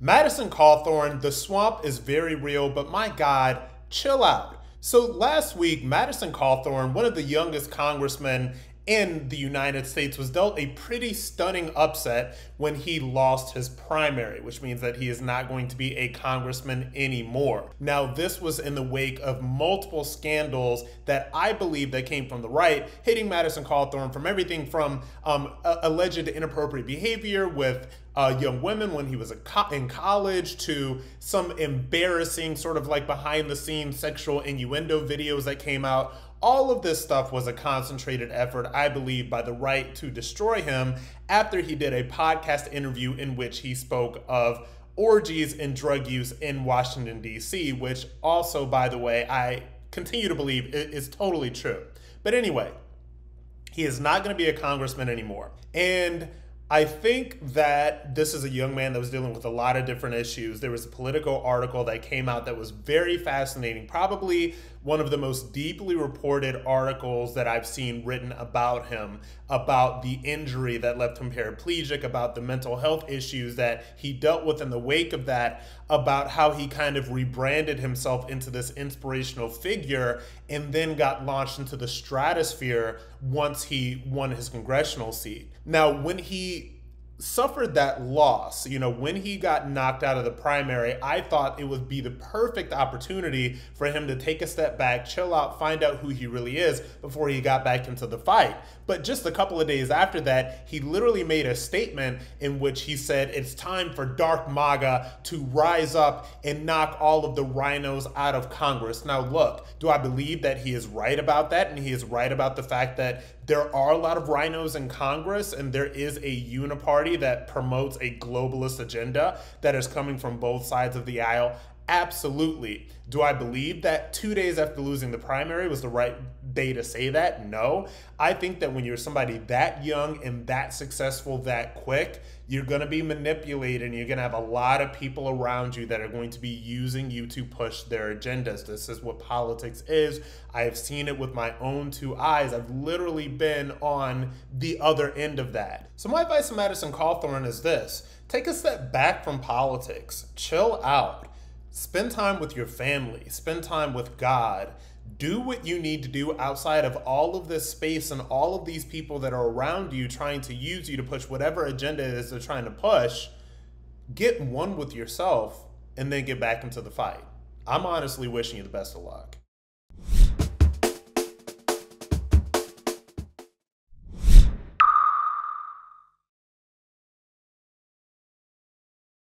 Madison Cawthorn, the swamp is very real, but my God, chill out. So last week, Madison Cawthorn, one of the youngest congressmen in the United States was dealt a pretty stunning upset when he lost his primary, which means that he is not going to be a congressman anymore. Now, this was in the wake of multiple scandals that I believe that came from the right, hitting Madison Cawthorn from everything from um, alleged inappropriate behavior with uh, young women when he was co- in college to some embarrassing sort of like behind the scenes sexual innuendo videos that came out all of this stuff was a concentrated effort, I believe, by the right to destroy him after he did a podcast interview in which he spoke of orgies and drug use in Washington, D.C., which also, by the way, I continue to believe is totally true. But anyway, he is not going to be a congressman anymore. And I think that this is a young man that was dealing with a lot of different issues. There was a Politico article that came out that was very fascinating, probably one of the most deeply reported articles that I've seen written about him, about the injury that left him paraplegic, about the mental health issues that he dealt with in the wake of that, about how he kind of rebranded himself into this inspirational figure and then got launched into the stratosphere once he won his congressional seat. Now, when he suffered that loss, you know, when he got knocked out of the primary, I thought it would be the perfect opportunity for him to take a step back, chill out, find out who he really is before he got back into the fight. But just a couple of days after that, he literally made a statement in which he said it's time for Dark MAGA to rise up and knock all of the RINOs out of Congress. Now, look, do I believe that he is right about that? And he is right about the fact that there are a lot of RINOs in Congress and there is a uniparty that promotes a globalist agenda that is coming from both sides of the aisle. Absolutely. Do I believe that two days after losing the primary was the right day to say that? No. I think that when you're somebody that young and that successful that quick, you're going to be manipulated and you're going to have a lot of people around you that are going to be using you to push their agendas. This is what politics is. I have seen it with my own two eyes. I've literally been on the other end of that. So, my advice to Madison Cawthorn is this take a step back from politics, chill out Spend time with your family, spend time with God. Do what you need to do outside of all of this space and all of these people that are around you trying to use you to push whatever agenda it is they're trying to push. Get one with yourself and then get back into the fight. I'm honestly wishing you the best of luck.